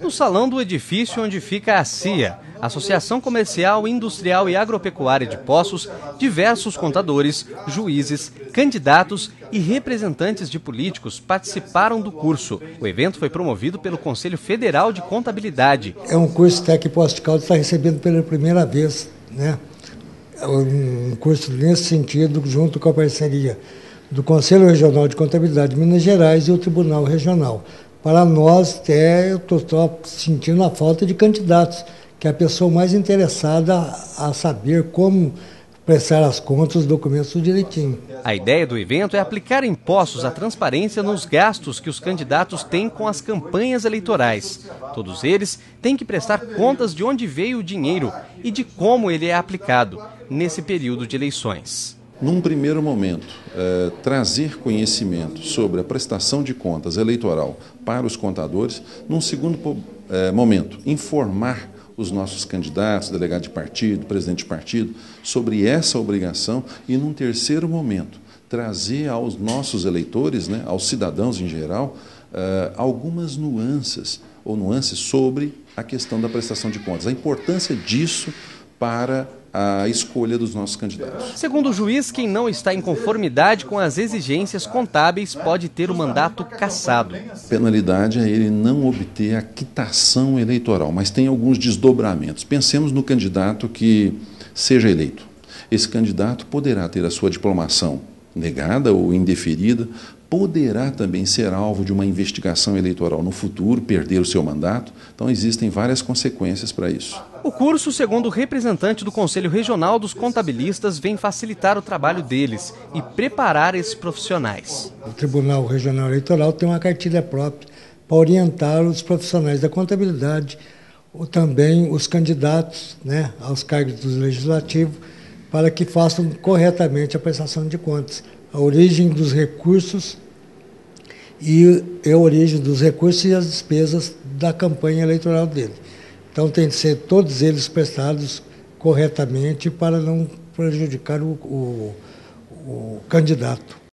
no salão do edifício onde fica a CIA, Associação Comercial, Industrial e Agropecuária de Poços, diversos contadores, juízes, candidatos e representantes de políticos participaram do curso. O evento foi promovido pelo Conselho Federal de Contabilidade. É um curso que Posto Caldas está recebendo pela primeira vez, né? É um curso nesse sentido, junto com a parceria do Conselho Regional de Contabilidade de Minas Gerais e o Tribunal Regional. Para nós, até eu estou sentindo a falta de candidatos, que é a pessoa mais interessada a saber como prestar as contas, os documentos direitinho. A ideia do evento é aplicar impostos à transparência nos gastos que os candidatos têm com as campanhas eleitorais. Todos eles têm que prestar contas de onde veio o dinheiro e de como ele é aplicado nesse período de eleições num primeiro momento, é, trazer conhecimento sobre a prestação de contas eleitoral para os contadores, num segundo é, momento, informar os nossos candidatos, delegado de partido, presidente de partido, sobre essa obrigação e, num terceiro momento, trazer aos nossos eleitores, né, aos cidadãos em geral, é, algumas nuances ou nuances sobre a questão da prestação de contas, a importância disso para a escolha dos nossos candidatos. Segundo o juiz, quem não está em conformidade com as exigências contábeis pode ter o mandato cassado. Penalidade é ele não obter a quitação eleitoral, mas tem alguns desdobramentos. Pensemos no candidato que seja eleito. Esse candidato poderá ter a sua diplomação negada ou indeferida, poderá também ser alvo de uma investigação eleitoral no futuro, perder o seu mandato. Então, existem várias consequências para isso. O curso, segundo o representante do Conselho Regional dos Contabilistas, vem facilitar o trabalho deles e preparar esses profissionais. O Tribunal Regional Eleitoral tem uma cartilha própria para orientar os profissionais da contabilidade, ou também os candidatos né, aos cargos do Legislativo, para que façam corretamente a prestação de contas a origem dos recursos e a origem dos recursos e as despesas da campanha eleitoral dele. Então tem que ser todos eles prestados corretamente para não prejudicar o, o, o candidato.